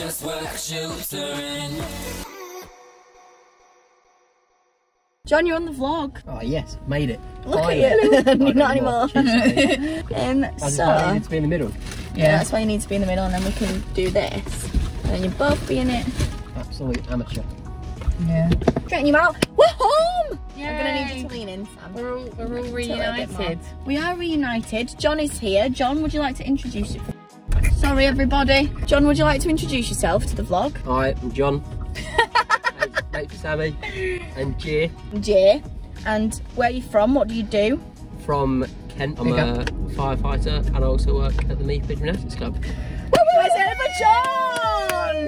Just watch you surrender. John, you're on the vlog. Oh yes, made it. Look Finally. at you. Not not anymore. Jeez, Um, I just so, needed to be in the middle. yeah, that's why you need to be in the middle and then we can do this. And then you both be in it. Absolute amateur. Yeah. Straighten you out. We're home! I'm gonna need you to lean in, Sam. We're all, we're all Tilt it a bit more. reunited. We are reunited. John is here. John, would you like to introduce it? Sorry, everybody. John, would you like to introduce yourself to the vlog? Hi, I'm John. Mate- Mate Sammy and Jay Jay. And where are you from? What do you do? from Kent. I'm a up. firefighter and I also work at the Meath Gymnastics Club. Let's hear John!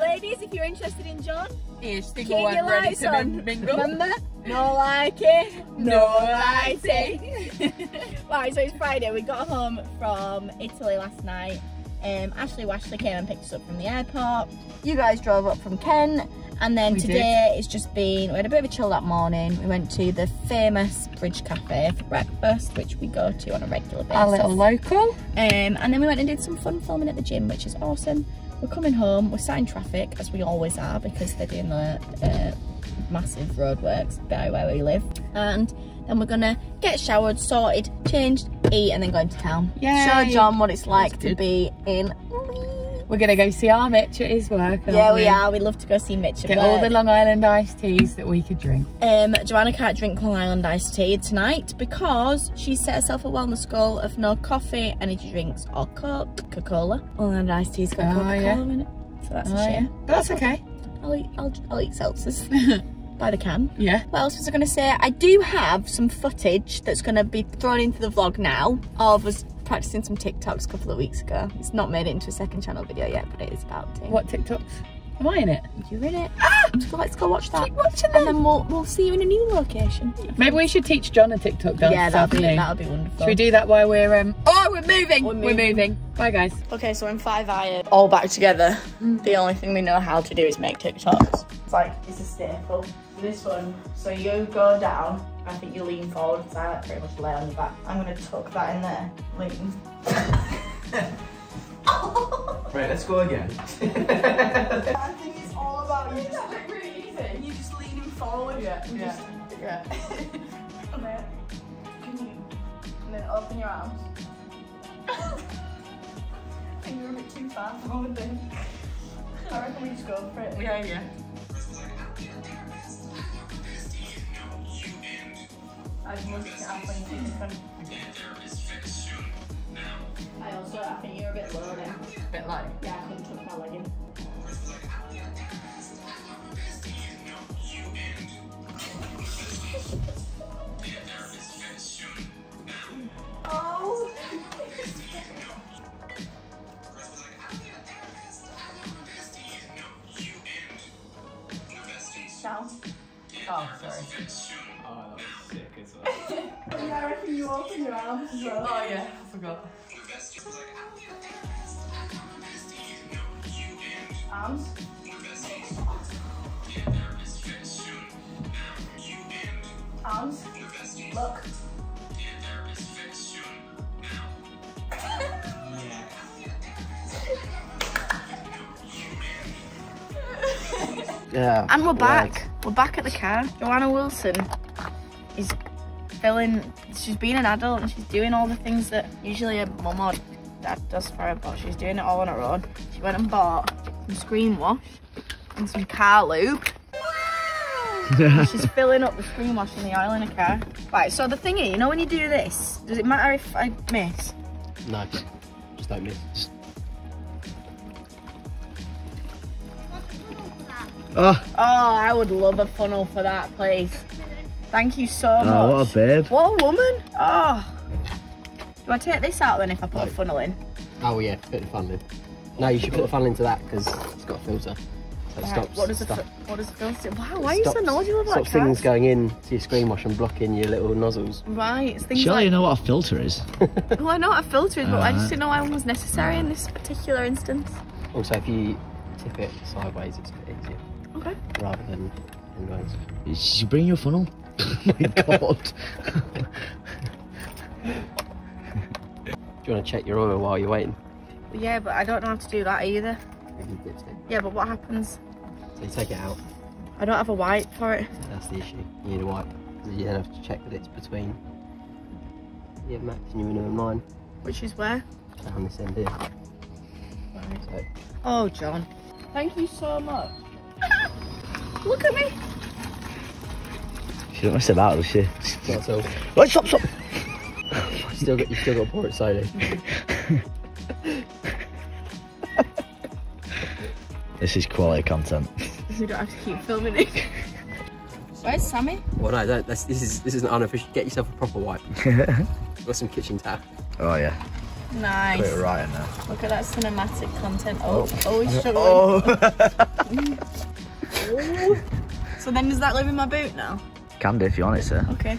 Ladies, if you're interested in John, Here's keep your lights on. mingle. Remember? No like it, no like it. right, so it's Friday. We got home from Italy last night. Um, Ashley Washley came and picked us up from the airport. You guys drove up from Kent. And then We today it's just been, we had a bit of a chill that morning. We went to the famous Bridge Cafe for breakfast, which we go to on a regular basis. Our little local. Um, and then we went and did some fun filming at the gym, which is awesome. We're coming home, we're sat in traffic, as we always are, because they're doing the uh, massive roadworks by where we live. And then we're gonna get showered, sorted, changed, eat, and then go into town. Yay. Show John what it's like to be in. We're gonna go see our Mitch at his work. Yeah, we are. We love to go see Mitch. at Get all the Long Island iced teas that we could drink. Um, Joanna can't drink Long Island iced tea tonight because she set herself a wellness goal of no coffee, energy drinks, or Coca-Cola. Long Island iced tea's got Oh, Coca-Cola yeah. in it, so that's Oh, a yeah. shame. But that's okay. I'll eat, I'll, I'll eat seltzers by the can. Yeah. What else was I going to say? I do have some footage that's going to be thrown into the vlog now of us practicing some TikToks a couple of weeks ago. It's not made it into a second channel video yet, but it is about to. What TikToks? Am I in it? You're in it. So let's go watch that. Keep watching And then we'll, we'll see you in a new location. Maybe we should teach John a TikTok dance yeah, that'll be, that'll be wonderful. Should we do that while we're um? Oh, we're moving. We're We're moving. moving. Bye, guys. Okay, so in Five Iron, all back together. The only thing we know how to do is make TikToks. It's like, it's a staple. This one, so you go down, I think you lean forward, because I like pretty much lay on your back. I'm gonna tuck that in there, lean. Right, let's go again. I think it's all about you just, really easy. You just leaning forward. Yeah, yeah, yeah. and then, can you, and then open your arms. I think you're a bit too far forward then. I reckon we just go for it. Yeah, yeah. It's fun. I also, I think you're a bit low then. A bit like. Yeah, I couldn't tuck my leg in. Sick as well. Yeah, I reckon you open your arms as well. Oh yeah, I forgot. Arms. Arms. Look. Yeah. And we're right. back. We're back at the car. Joanna Wilson is filling. She's being an adult and she's doing all the things that usually a mum or dad does for her, but she's doing it all on her own. She went and bought some screen wash and some car lube. And she's filling up the screen wash in the oil in her car. Right, so the thing is, you know when you do this, does it matter if I miss? No, just don't miss. Just... Oh, Oh, I would love a funnel for that, please. Thank you so much. oh, what a babe. What a woman! Oh. Do I take this out then if I put a funnel in? Oh yeah, put the funnel in. No, you should put the funnel into that because it's got a filter. So it Right, stops, what does the stuff- what does the filter? Wow, why are you so stops- knowledgeable about stops things going in to your screen wash and blocking your little nozzles. Right, it's things Surely like you know what a filter is. well, I know what a filter is, but I just uh. didn't know why one was necessary in this particular instance. Also, if you tip it sideways, it's a bit easier Okay. rather than endways. Did you bring your funnel? my god. Do you want to check your oil while you're waiting? Yeah, but I don't know how to do that either. with your dipstick. Yeah, but what happens? So you take it out. I don't have a wipe for it. That's the issue. You need a wipe. 'Cause You then have to check that it's between your max and your minimum line. Which is where? Down this end here. So Oh, John. Thank you so much. Look at me. She don't mess about, does she? not so. Right, stop, stop. You still got you still got to pour. This is quality content. You don't have to keep filming it. Where's Sammy? Well, no, that, that's, this is this is an unofficial. Get yourself a proper wipe. got some kitchen towel. Oh yeah, Nice. put it right in there. Look at that cinematic content. Oh, oh, oh he's struggling. Oh. So then does that live in my boot now? Can do if you want it, sir. Okay.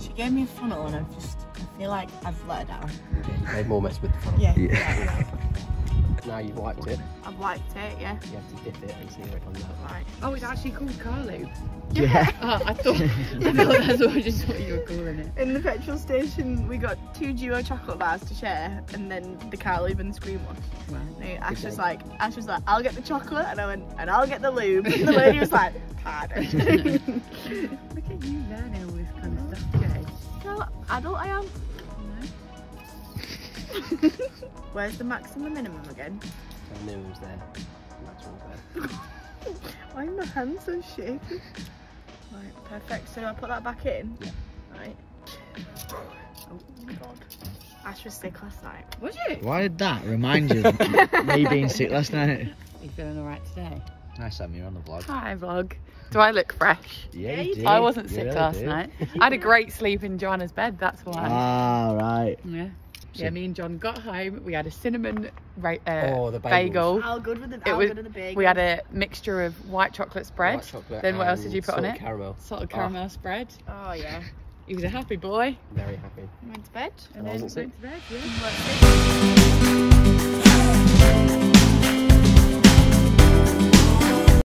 She gave me a funnel and I've just, I feel like I've let her down. You made more mess with the funnel. Yeah. Yeah. Now you've wiped it. I've wiped it, yeah. You have to dip it and see where it comes out. Right. Oh, it's actually called Carlube. Yeah. Oh, I thought, I thought that's what, just what you were calling it. In the petrol station, we got two duo chocolate bars to share, and then the Carlube and screen wash. Wow. And Ash was like, Ash was like, I'll get the chocolate, and I went, and I'll get the lube. And the lady was like, pardon. Look at you learning all this kind of stuff, Jay. How adult I am. Where's the maximum and minimum again? So minimum's there. Maximum's there. Why are my hands so shaky? Right, perfect. So do I put that back in? Yeah. Right. Oh god. Ash was sick last night. Was you? Why did that remind you of me being sick last night? Are you feeling alright today? Nice having you on the vlog. Hi, vlog. Do I look fresh? Yeah, you did. I wasn't sick really last did. night. I had a great sleep in Joanna's bed, that's why. Ah, right. yeah. So yeah, me and John got home. We had a cinnamon uh, oh, bagel. How good were the, how was, good the bagels? We had a mixture of white chocolate spread. White chocolate then what else did you put on it? caramel. Salt of ah. caramel oh. spread. Oh, yeah. He was a happy boy. Very happy. Went to bed. And, and then went to bed, yeah.